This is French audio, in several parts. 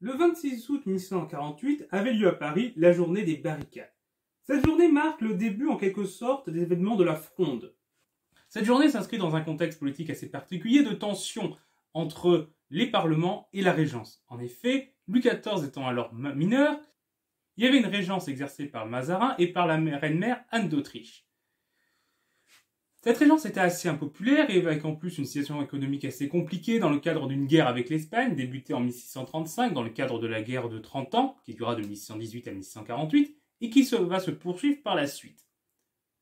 Le 26 août 1648 avait lieu à Paris la journée des barricades. Cette journée marque le début en quelque sorte des événements de la Fronde. Cette journée s'inscrit dans un contexte politique assez particulier de tension entre les parlements et la régence. En effet, Louis XIV étant alors mineur, il y avait une régence exercée par Mazarin et par la reine-mère Anne d'Autriche. Cette régence était assez impopulaire et avec en plus une situation économique assez compliquée dans le cadre d'une guerre avec l'Espagne, débutée en 1635 dans le cadre de la guerre de 30 ans, qui durera de 1618 à 1648, et qui va se poursuivre par la suite.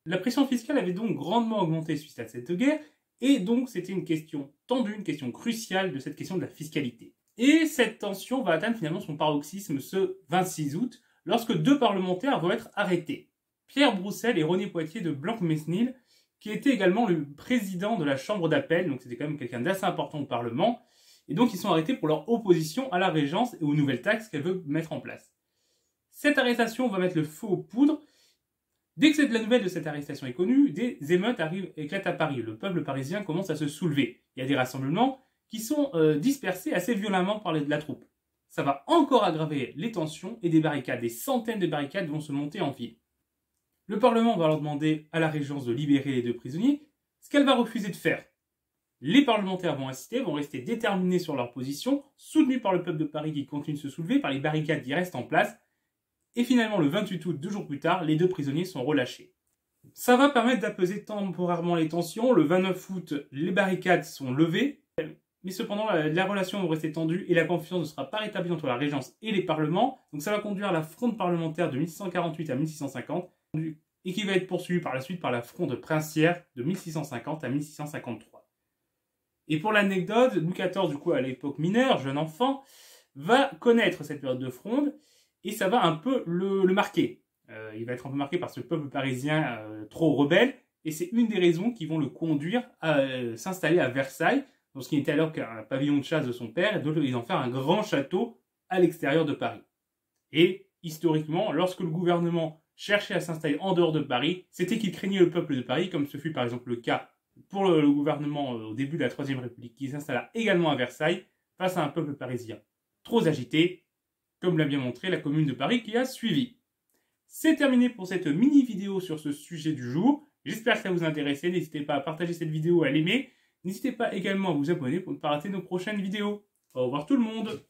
La pression fiscale avait donc grandement augmenté suite à cette guerre, et donc c'était une question tendue, une question cruciale de cette question de la fiscalité. Et cette tension va atteindre finalement son paroxysme ce 26 août, lorsque deux parlementaires vont être arrêtés. Pierre Broussel et René Poitier de Blanc-Mesnil, qui était également le président de la Chambre d'appel, donc c'était quand même quelqu'un d'assez important au Parlement, et donc ils sont arrêtés pour leur opposition à la Régence et aux nouvelles taxes qu'elle veut mettre en place. Cette arrestation va mettre le feu aux poudres. Dès que la nouvelle de cette arrestation est connue, des émeutes arrivent, éclatent à Paris. Le peuple parisien commence à se soulever. Il y a des rassemblements qui sont euh, dispersés assez violemment par la troupe. Ça va encore aggraver les tensions et des barricades, des centaines de barricades vont se monter en ville. Le Parlement va alors demander à la Régence de libérer les deux prisonniers, ce qu'elle va refuser de faire. Les parlementaires vont insister, vont rester déterminés sur leur position, soutenus par le peuple de Paris qui continue de se soulever, par les barricades qui restent en place, et finalement le 28 août, deux jours plus tard, les deux prisonniers sont relâchés. Ça va permettre d'apaiser temporairement les tensions, le 29 août, les barricades sont levées, mais cependant la, relation va rester tendue et la confiance ne sera pas rétablie entre la Régence et les parlements, donc ça va conduire à la fronde parlementaire de 1648 à 1650, et qui va être poursuivi par la suite par la fronde princière de 1650 à 1653. Et pour l'anecdote, Louis XIV, du coup, à l'époque mineur, jeune enfant, va connaître cette période de fronde, et ça va un peu le, marquer. Euh, il va être un peu marqué par ce peuple parisien euh, trop rebelle, et c'est une des raisons qui vont le conduire à euh, s'installer à Versailles, dans ce qui n'était alors qu'un pavillon de chasse de son père, et donc ils en faire un grand château à l'extérieur de Paris. Et historiquement, lorsque le gouvernement cherchait à s'installer en dehors de Paris, c'était qu'il craignait le peuple de Paris, comme ce fut par exemple le cas pour le, gouvernement euh, au début de la Troisième République, qui s'installa également à Versailles, face à un peuple parisien trop agité, comme l'a bien montré la commune de Paris qui a suivi. C'est terminé pour cette mini vidéo sur ce sujet du jour. J'espère que ça vous a intéressé. N'hésitez pas à partager cette vidéo, à l'aimer. N'hésitez pas également à vous abonner pour ne pas rater nos prochaines vidéos. Au revoir tout le monde